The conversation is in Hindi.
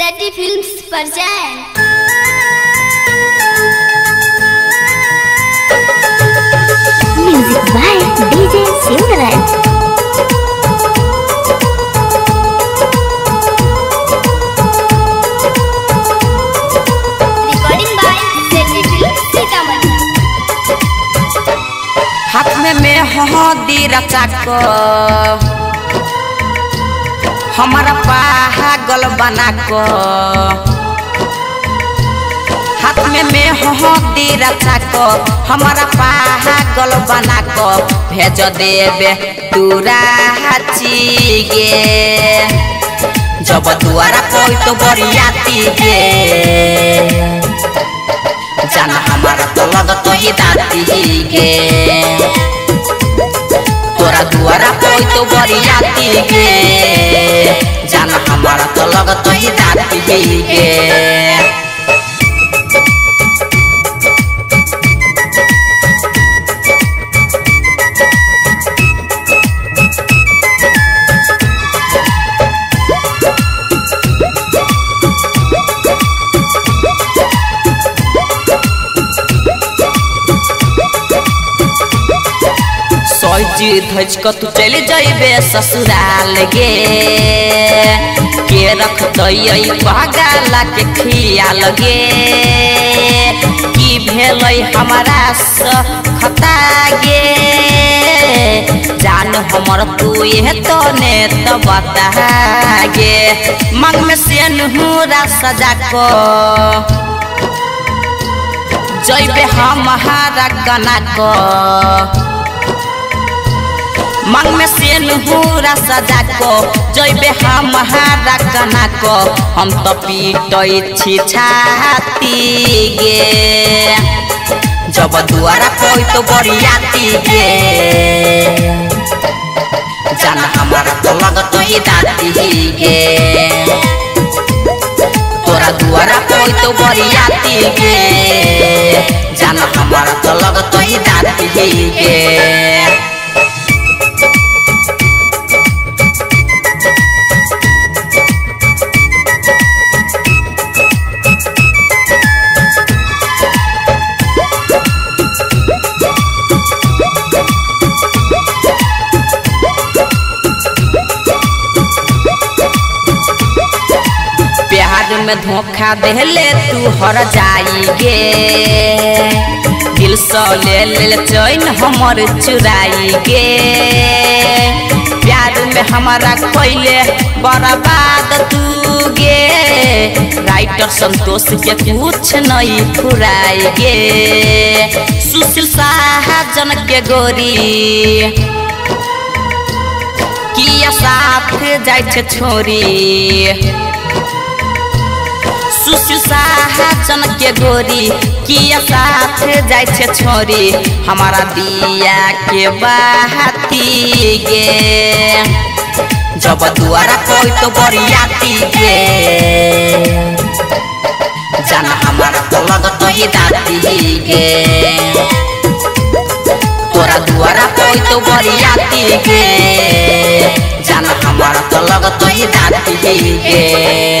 सैटी फिल्म्स पर जाएँ। म्यूज़िक बाय डीजे हाथ में में हदी रचाक हमारा पागल बना को। हाथ में में हदी रचाक हमारा पागल बना को। भेज देबे तूरा गे। जब दुआरा कोई तो बरियाती गे। जाना हमारा तो लगत ही दाती गे। तोरा दुआरा कोई तो बरियाती गे। दाती गे सजी धज क तू चल जाइबे ससुराल गे। के रख दई पागला के खियाल गे। की भेलै हमारा स खता गे। जान हमर तू ये तो ने तो बता गे। मंग में से नहुरा सजा को। जइबे हमारा गना को। मन में से नहुरा सजा को जइबे हमारा गना को हम तो पीटै छी छाती गे जब दुआरा कोई तो बरियाती गे जाना हमारा तो लगत ही दाती गे तोरा दुआरा कोई तो बरियाती गे जाना हमारा तो लगत ही दाती गे में धोखा देले तू हर जाई गे दिल सौ ले ले चैन हमर चुराइगे प्यार में हमारा कोइले बर्बाद तू गे राइटर संतोष के कुछ नहीं फुराई गे सुशील शाहजन के गोरी। किया साथ छै छोरी। सुशील शाहजन के गोरी, किया साथ जाइ छै छोरी। हमारा दिया के बाती गे। जब दुआरा कोई तो बरियाती गे। जाना हमारा तो लगत ही दाती गे। तोरा दुआरा कोई तो बरियाती गे। जाना हमारा तो लगत ही दाती गे।